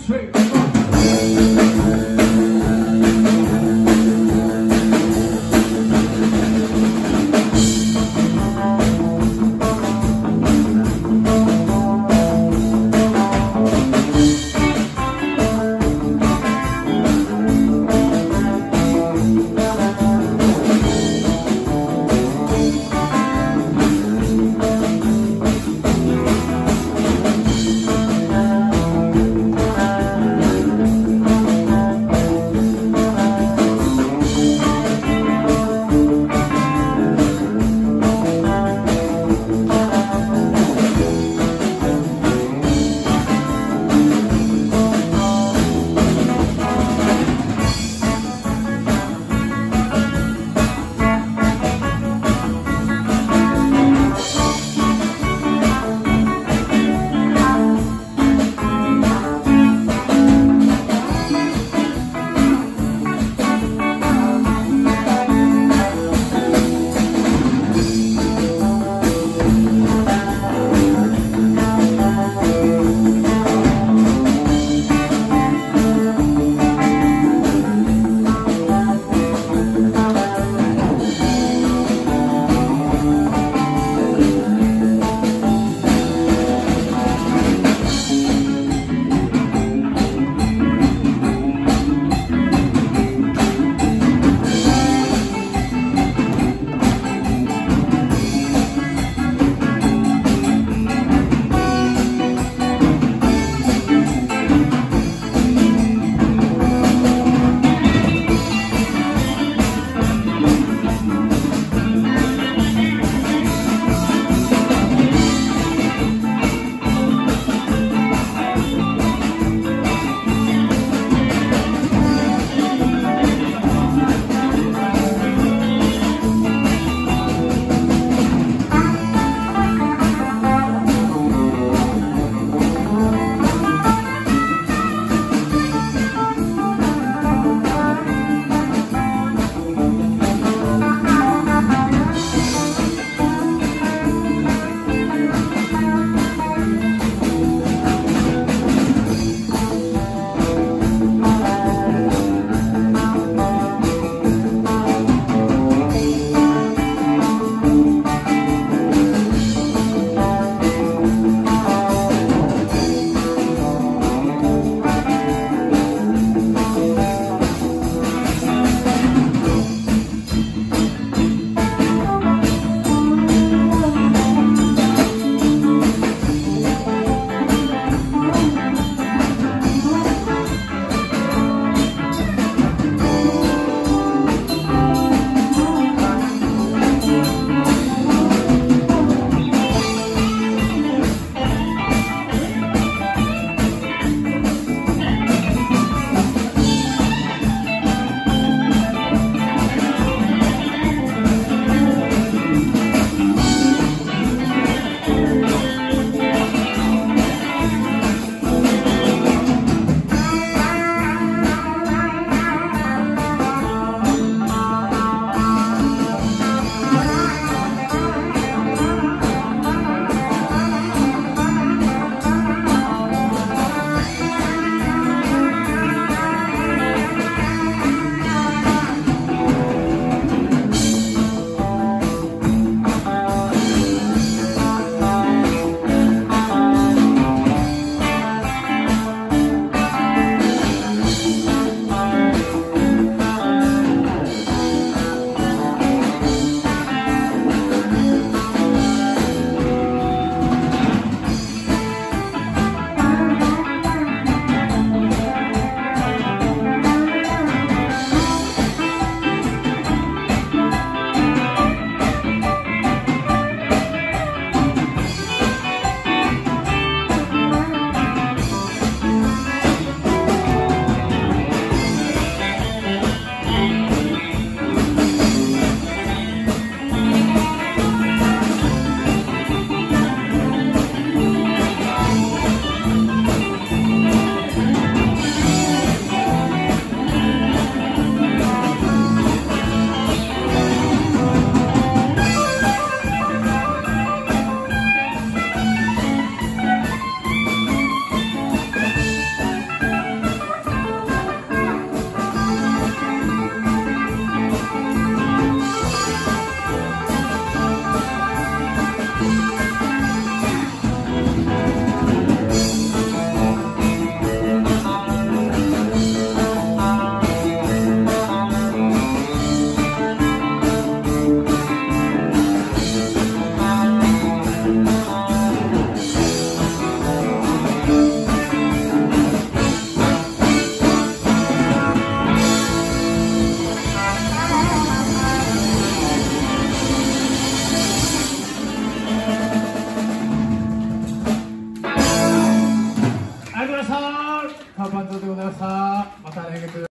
straight.